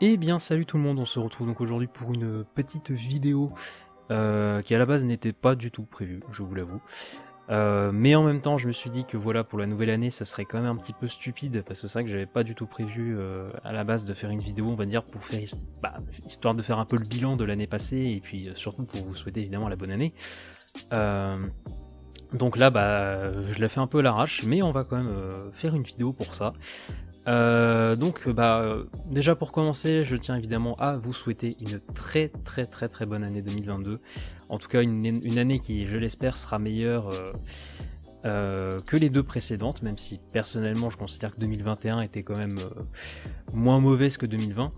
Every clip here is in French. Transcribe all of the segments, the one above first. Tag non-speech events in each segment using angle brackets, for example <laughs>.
Eh bien salut tout le monde, on se retrouve donc aujourd'hui pour une petite vidéo euh, qui à la base n'était pas du tout prévue, je vous l'avoue. Euh, mais en même temps je me suis dit que voilà pour la nouvelle année ça serait quand même un petit peu stupide parce que c'est vrai que j'avais pas du tout prévu euh, à la base de faire une vidéo on va dire pour faire bah, histoire de faire un peu le bilan de l'année passée et puis surtout pour vous souhaiter évidemment la bonne année. donc là bah je l'ai fait un peu à l'arrache mais on va quand même faire une vidéo pour ça. Euh, donc, bah, déjà pour commencer, je tiens évidemment à vous souhaiter une très très très très bonne année 2022. En tout cas, une, année qui, je l'espère, sera meilleure euh, euh, que les deux précédentes, même si personnellement je considère que 2021 était quand même moins mauvaise que 2020.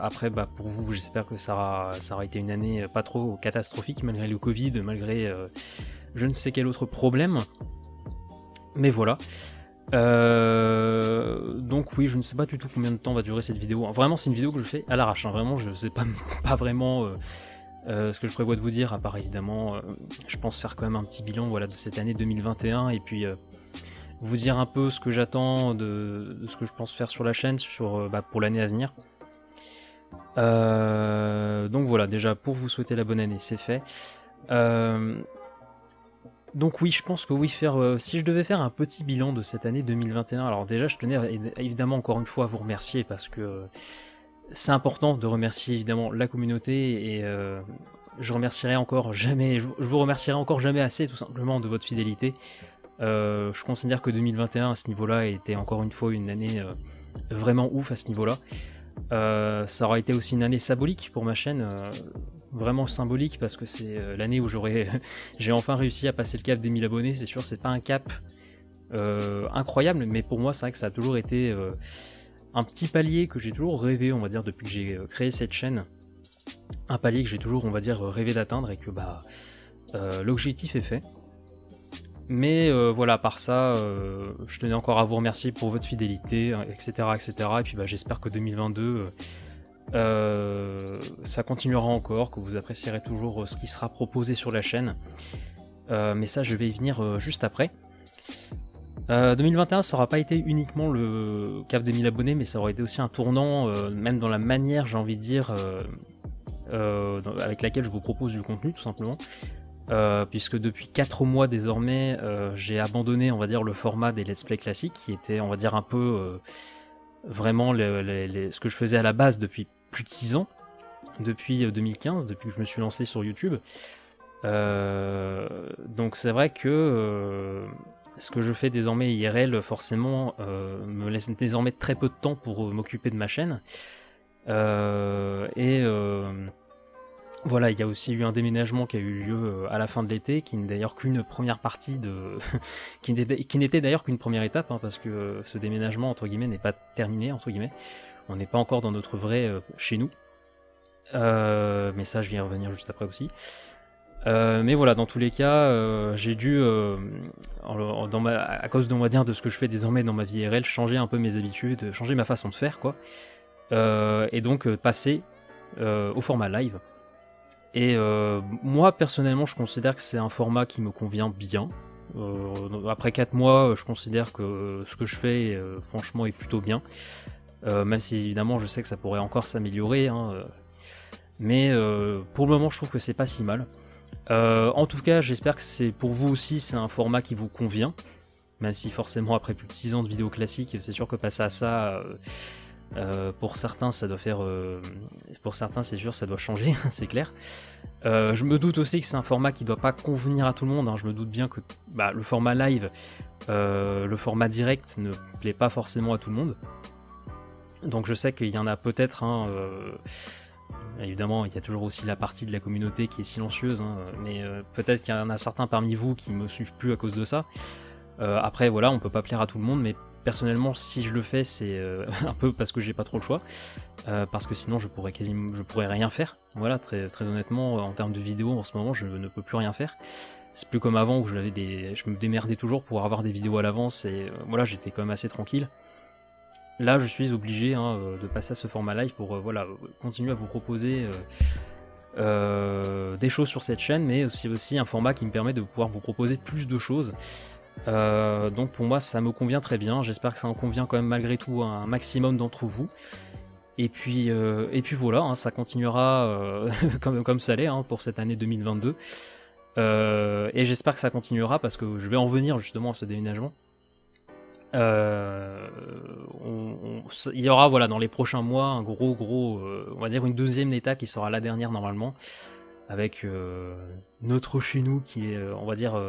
après, bah, pour vous, j'espère que ça aura, ça aura été une année pas trop catastrophique malgré le Covid, malgré je ne sais quel autre problème. Mais voilà. Euh, donc oui, je ne sais pas du tout combien de temps va durer cette vidéo. Vraiment, c'est une vidéo que je fais à l'arrache. Hein. Vraiment, je ne sais <laughs> pas, vraiment euh, euh, ce que je prévois de vous dire, à part évidemment, je pense faire quand même un petit bilan voilà, de cette année 2021 et puis vous dire un peu ce que j'attends de, ce que je pense faire sur la chaîne bah, pour l'année à venir. donc voilà, déjà pour vous souhaiter la bonne année, c'est fait. Donc oui, je pense que oui, faire, euh, si je devais faire un petit bilan de cette année 2021, alors déjà je tenais évidemment encore une fois à vous remercier parce que euh, c'est important de remercier évidemment la communauté et euh, je remercierai encore jamais, je vous remercierai encore jamais assez tout simplement de votre fidélité. je considère que 2021 à ce niveau-là était encore une fois une année vraiment ouf à ce niveau-là. Ça aura été aussi une année symbolique pour ma chaîne vraiment symbolique parce que c'est euh, l'année où j'aurais <laughs> j'ai enfin réussi à passer le cap des 1000 abonnés. C'est sûr, c'est pas un cap euh, incroyable, mais pour moi, c'est vrai que ça a toujours été euh, un petit palier que j'ai toujours rêvé, on va dire, depuis que j'ai créé cette chaîne. Un palier que j'ai toujours, on va dire, rêvé d'atteindre et que bah l'objectif est fait. Mais voilà, par ça, je tenais encore à vous remercier pour votre fidélité, etc. etc. Et puis bah, j'espère que 2022 euh, ça continuera encore, que vous apprécierez toujours euh, ce qui sera proposé sur la chaîne. Euh, mais ça, je vais y venir juste après. 2021, ça n'aura pas été uniquement le cap des 1000 abonnés, mais ça aura été aussi un tournant, même dans la manière, j'ai envie de dire, avec laquelle je vous propose du contenu, tout simplement. Puisque depuis 4 mois désormais, j'ai abandonné, on va dire, le format des let's play classiques, qui était, on va dire, un peu vraiment ce que je faisais à la base depuis plus de 6 ans, depuis 2015, euh, depuis que je me suis lancé sur YouTube. Euh, donc c'est vrai que euh, ce que je fais désormais IRL, forcément, me laisse désormais très peu de temps pour m'occuper de ma chaîne. et voilà, il y a aussi eu un déménagement qui a eu lieu à la fin de l'été, qui n'est d'ailleurs qu'une première partie de, <laughs> qui n'était d'ailleurs qu'une première étape, hein, parce que ce déménagement entre guillemets n'est pas terminé entre guillemets. On n'est pas encore dans notre vrai euh, chez nous. Euh, mais ça, je vais y revenir juste après aussi. Euh, mais voilà, dans tous les cas, j'ai dû, à cause on va de ce que je fais désormais dans ma vie RL, changer un peu mes habitudes, changer ma façon de faire, quoi. et donc passer au format live. Et moi, personnellement, je considère que c'est un format qui me convient bien. après 4 mois, je considère que ce que je fais, franchement, est plutôt bien. Euh, même si évidemment je sais que ça pourrait encore s'améliorer. Hein, euh. mais euh, pour le moment je trouve que c'est pas si mal. en tout cas j'espère que c'est pour vous aussi c'est un format qui vous convient. Même si forcément après plus de 6 ans de vidéos classiques, c'est sûr que passer à ça, pour certains ça doit faire... pour certains c'est sûr ça doit changer, <laughs> c'est clair. je me doute aussi que c'est un format qui doit pas convenir à tout le monde. Hein. Je me doute bien que bah, le format live, le format direct ne plaît pas forcément à tout le monde. Donc je sais qu'il y en a peut-être, hein, euh, évidemment il y a toujours aussi la partie de la communauté qui est silencieuse, hein, mais euh, peut-être qu'il y en a certains parmi vous qui me suivent plus à cause de ça. Euh, après voilà, on peut pas plaire à tout le monde, mais personnellement si je le fais c'est <laughs> un peu parce que j'ai pas trop le choix, parce que sinon je pourrais quasiment, je pourrais rien faire. Voilà, très, très honnêtement en termes de vidéos en ce moment je ne peux plus rien faire. C'est plus comme avant où j'avais des, je me démerdais toujours pour avoir des vidéos à l'avance et voilà j'étais quand même assez tranquille. Là, je suis obligé hein, euh, de passer à ce format live pour euh, continuer à vous proposer euh, des choses sur cette chaîne, mais aussi un format qui me permet de pouvoir vous proposer plus de choses. Donc pour moi, ça me convient très bien. J'espère que ça en convient quand même malgré tout à un maximum d'entre vous. Et puis, et puis voilà, hein, ça continuera <laughs> comme, comme ça l'est hein, pour cette année 2022. et j'espère que ça continuera parce que je vais en venir justement à ce déménagement. Euh, il y aura voilà dans les prochains mois un gros gros, euh, on va dire une deuxième étape qui sera la dernière normalement, avec euh, notre chez nous qui est, on va dire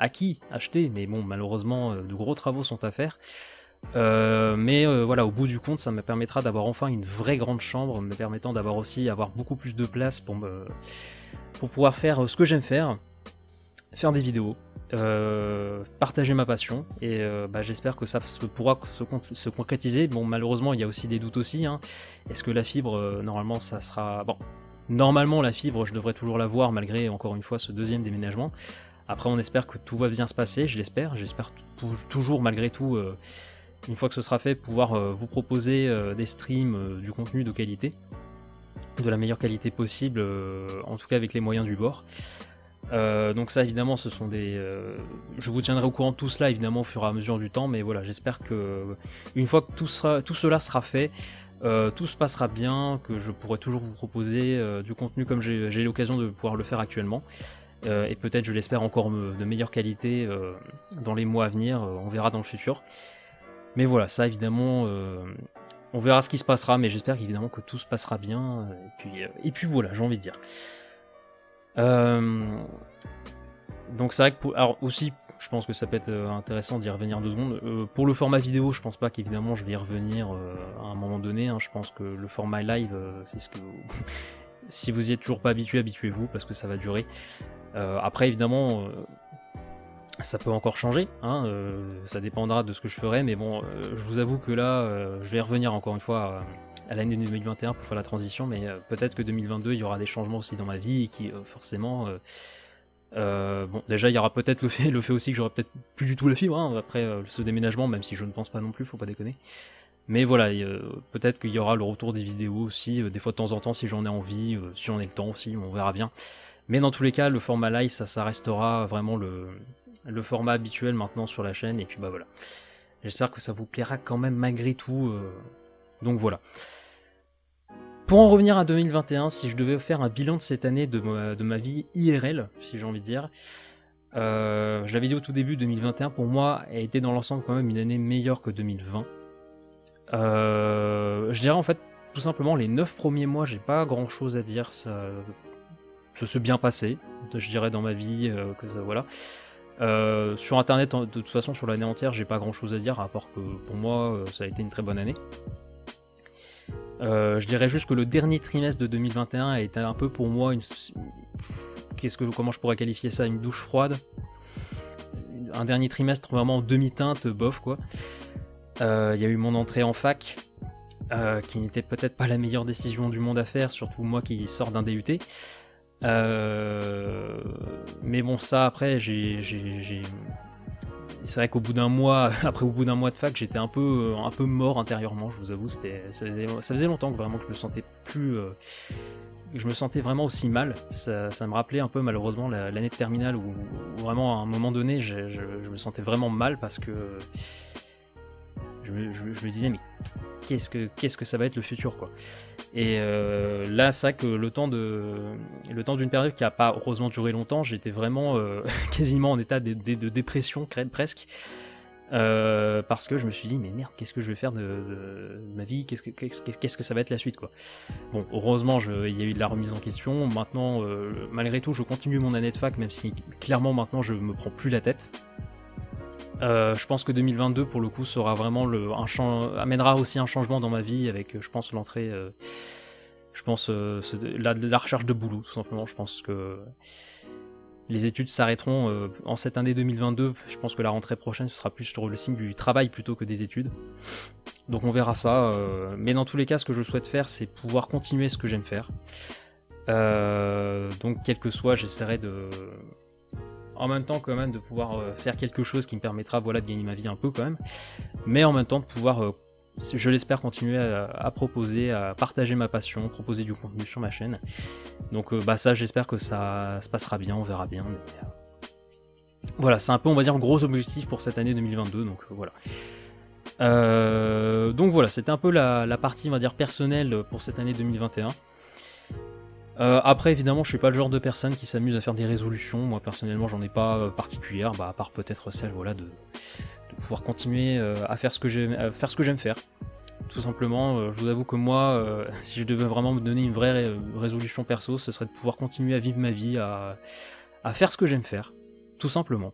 acquis, acheté, mais bon malheureusement de gros travaux sont à faire. mais voilà, au bout du compte, ça me permettra d'avoir enfin une vraie grande chambre, me permettant d'avoir aussi avoir beaucoup plus de place pour pour pouvoir faire ce que j'aime faire, faire des vidéos, euh, partager ma passion et euh, bah, j'espère que ça pourra se, concrétiser. Bon, malheureusement, il y a aussi des doutes aussi. Hein. Est-ce que la fibre, euh, normalement, ça sera bon. Normalement, la fibre, je devrais toujours la voir malgré encore une fois ce deuxième déménagement. Après, on espère que tout va bien se passer. Je l'espère. J'espère toujours malgré tout. une fois que ce sera fait, pouvoir vous proposer des streams, du contenu de qualité, de la meilleure qualité possible, en tout cas avec les moyens du bord. Euh, donc ça évidemment ce sont des... Euh, je vous tiendrai au courant de tout cela évidemment au fur et à mesure du temps, mais voilà j'espère que une fois que tout, cela sera fait, euh, tout se passera bien, que je pourrai toujours vous proposer du contenu comme j'ai l'occasion de pouvoir le faire actuellement. Et peut-être je l'espère encore de meilleure qualité dans les mois à venir, on verra dans le futur. Mais voilà, ça évidemment, on verra ce qui se passera, mais j'espère évidemment que tout se passera bien. Et puis, et puis voilà, j'ai envie de dire. Euh, donc c'est vrai que pour, alors aussi, je pense que ça peut être euh, intéressant d'y revenir deux secondes. Euh, pour le format vidéo, je pense pas qu'évidemment je vais y revenir à un moment donné. Hein. Je pense que le format live, c'est ce que <laughs> si vous y êtes toujours pas habitué, habituez-vous parce que ça va durer. Après, évidemment, ça peut encore changer. Hein, ça dépendra de ce que je ferai, mais bon, je vous avoue que là, je vais revenir encore une fois à l'année 2021 pour faire la transition, mais euh, peut-être que 2022 il y aura des changements aussi dans ma vie qui euh, forcément euh, bon, déjà, il y aura peut-être le fait, le fait aussi que j'aurai peut-être plus du tout la fibre hein, après ce déménagement, même si je ne pense pas non plus, faut pas déconner. Mais voilà, peut-être qu'il y aura le retour des vidéos aussi, des fois de temps en temps si j'en ai envie, si j'en ai le temps aussi, on verra bien. Mais dans tous les cas, le format live, ça, ça restera vraiment le, le format habituel maintenant sur la chaîne, et puis bah voilà. J'espère que ça vous plaira quand même malgré tout. donc voilà. Pour en revenir à 2021, si je devais faire un bilan de cette année de ma, vie IRL, si j'ai envie de dire, euh, je l'avais dit au tout début, 2021 pour moi a été dans l'ensemble quand même une année meilleure que 2020. Euh, je dirais en fait tout simplement les 9 premiers mois, j'ai pas grand chose à dire, s'est bien passé, je dirais dans ma vie, euh, que ça, voilà. sur internet, de toute façon, sur l'année entière, j'ai pas grand chose à dire, à part que pour moi, ça a été une très bonne année. Euh, je dirais juste que le dernier trimestre de 2021 a été un peu pour moi une. Qu'est-ce que, comment je pourrais qualifier ça Une douche froide. Un dernier trimestre vraiment en demi-teinte, bof quoi. Euh, il y a eu mon entrée en fac, euh, qui n'était peut-être pas la meilleure décision du monde à faire, surtout moi qui sors d'un DUT. Mais bon, ça après, j'ai c'est vrai qu'au bout d'un mois, <laughs> après au bout d'un mois de fac, j'étais un peu, euh, un peu mort intérieurement, je vous avoue. Ça faisait, longtemps que vraiment que je me sentais plus, euh, je me sentais vraiment aussi mal. Ça, me rappelait un peu malheureusement l'année de terminale où, vraiment à un moment donné, je, me sentais vraiment mal parce que je me, disais mais qu'est-ce que, ça va être le futur quoi. Et euh, là, c'est vrai que le temps de le temps d'une période qui a pas heureusement duré longtemps, j'étais vraiment euh, <laughs> quasiment en état de, de, dépression presque. Euh, parce que je me suis dit mais merde qu'est-ce que je vais faire de, ma vie? Qu'est-ce que ça va être la suite quoi? Bon heureusement il y a eu de la remise en question maintenant malgré tout je continue mon année de fac même si clairement maintenant je me prends plus la tête euh, je pense que 2022 pour le coup sera vraiment le amènera aussi un changement dans ma vie avec je pense l'entrée euh, je pense euh, la, la, recherche de boulot tout simplement. Je pense que les études s'arrêteront en cette année 2022 je pense que la rentrée prochaine ce sera plus sur le signe du travail plutôt que des études. Donc on verra ça mais dans tous les cas ce que je souhaite faire c'est pouvoir continuer ce que j'aime faire. Donc quel que soit j'essaierai de en même temps quand même de pouvoir euh, faire quelque chose qui me permettra voilà, de gagner ma vie un peu quand même, mais en même temps de pouvoir, euh, je l'espère, continuer à, proposer, à partager ma passion, proposer du contenu sur ma chaîne. Donc euh, bah ça j'espère que ça se passera bien, on verra bien. voilà, c'est un peu on va dire gros objectif pour cette année 2022, donc voilà. donc voilà, c'était un peu la, la, partie, on va dire, personnelle pour cette année 2021. Euh, après, évidemment, je suis pas le genre de personne qui s'amuse à faire des résolutions. Moi, personnellement, j'en ai pas euh, particulière, bah, à part peut-être celle, voilà, de, pouvoir continuer euh, à faire ce que j'aime, faire faire. Tout simplement, je vous avoue que moi, <laughs> si je devais vraiment me donner une vraie résolution perso, ce serait de pouvoir continuer à vivre ma vie, à, faire ce que j'aime faire, tout simplement.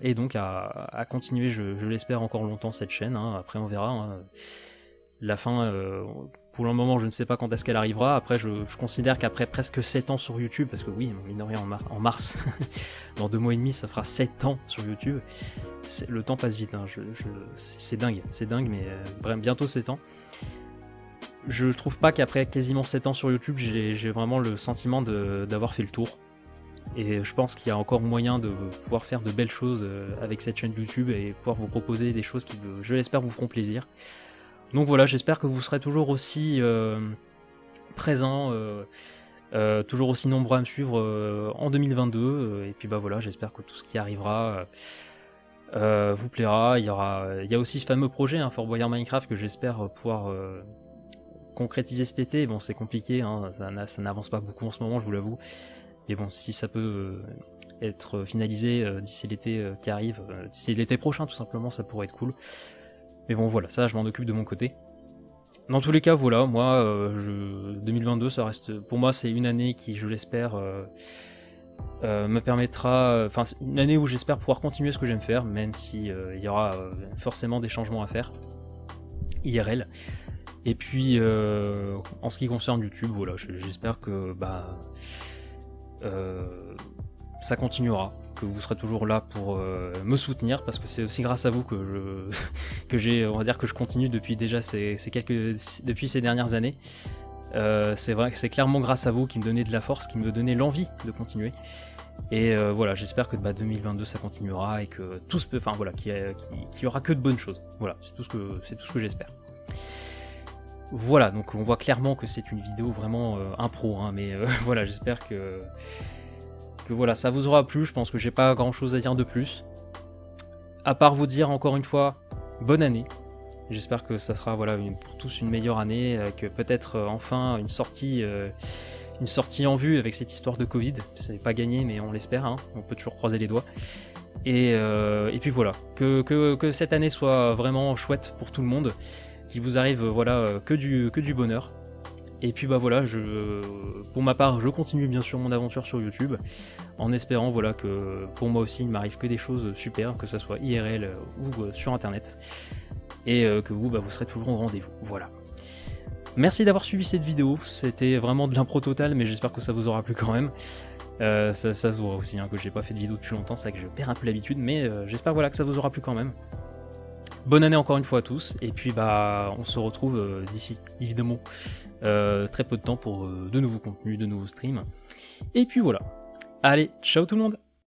et donc à, continuer, je, l'espère encore longtemps cette chaîne. Hein. Après, on verra. Hein. La fin, pour le moment, je ne sais pas quand est-ce qu'elle arrivera. Après, je, considère qu'après presque 7 ans sur YouTube, parce que oui, mine de rien, en, mars, <laughs> dans deux mois et demi, ça fera 7 ans sur YouTube. Le temps passe vite, hein. c'est dingue, c'est dingue, mais euh, bientôt 7 ans. Je trouve pas qu'après quasiment 7 ans sur YouTube, j'ai vraiment le sentiment d'avoir fait le tour. Et je pense qu'il y a encore moyen de pouvoir faire de belles choses euh, avec cette chaîne YouTube et pouvoir vous proposer des choses qui, je l'espère, vous feront plaisir. Donc voilà, j'espère que vous serez toujours aussi euh, présents, euh, euh, toujours aussi nombreux à me suivre en 2022. et puis bah voilà, j'espère que tout ce qui arrivera vous plaira. Il y a aussi ce fameux projet, hein, Fort Boyard Minecraft, que j'espère pouvoir concrétiser cet été. Bon, c'est compliqué, hein, ça n'avance pas beaucoup en ce moment, je vous l'avoue. Mais bon, si ça peut être finalisé d'ici l'été qui arrive, d'ici l'été prochain tout simplement, ça pourrait être cool. Mais bon, voilà, ça, je m'en occupe de mon côté. Dans tous les cas, voilà, moi, euh, je... 2022, ça reste, pour moi, c'est une année qui, je l'espère, euh, euh, me permettra, enfin, une année où j'espère pouvoir continuer ce que j'aime faire, même si il y aura forcément des changements à faire, IRL. Et puis, en ce qui concerne YouTube, voilà, j'espère que, bah, ça continuera, que vous serez toujours là pour euh, me soutenir, parce que c'est aussi grâce à vous que je <laughs> que j'ai, on va dire que je continue depuis déjà ces, quelques depuis ces dernières années. Euh, c'est vrai, c'est clairement grâce à vous qui me donnez de la force, qui me donnez l'envie de continuer. Et euh, voilà, j'espère que bah, 2022 ça continuera et que tout se enfin voilà, qu'il y, aura que de bonnes choses. Voilà, c'est tout ce que c'est tout ce que j'espère. Voilà, donc on voit clairement que c'est une vidéo vraiment impro, hein, mais <laughs> voilà, j'espère que que voilà, ça vous aura plu. Je pense que j'ai pas grand chose à dire de plus. À part vous dire encore une fois, bonne année. J'espère que ça sera voilà pour tous une meilleure année, euh, que peut-être euh, enfin une sortie, euh, une sortie en vue avec cette histoire de Covid. C'est pas gagné, mais on l'espère. Hein. On peut toujours croiser les doigts. Et, puis voilà, que, que, cette année soit vraiment chouette pour tout le monde, qu'il vous arrive voilà que du bonheur. Et puis bah voilà, pour ma part, je continue bien sûr mon aventure sur YouTube, en espérant voilà que pour moi aussi il m'arrive que des choses super, que ce soit IRL ou euh, sur internet, et euh, que vous, bah, vous serez toujours au rendez-vous. Voilà. Merci d'avoir suivi cette vidéo, c'était vraiment de l'impro total, mais j'espère que ça vous aura plu quand même. Euh, ça, se voit aussi hein, que j'ai pas fait de vidéo depuis longtemps, c'est que je perds un peu l'habitude, mais j'espère voilà que ça vous aura plu quand même. Bonne année encore une fois à tous, et puis bah on se retrouve euh, d'ici évidemment euh, très peu de temps pour euh, de nouveaux contenus, de nouveaux streams. Et puis voilà. Allez, ciao tout le monde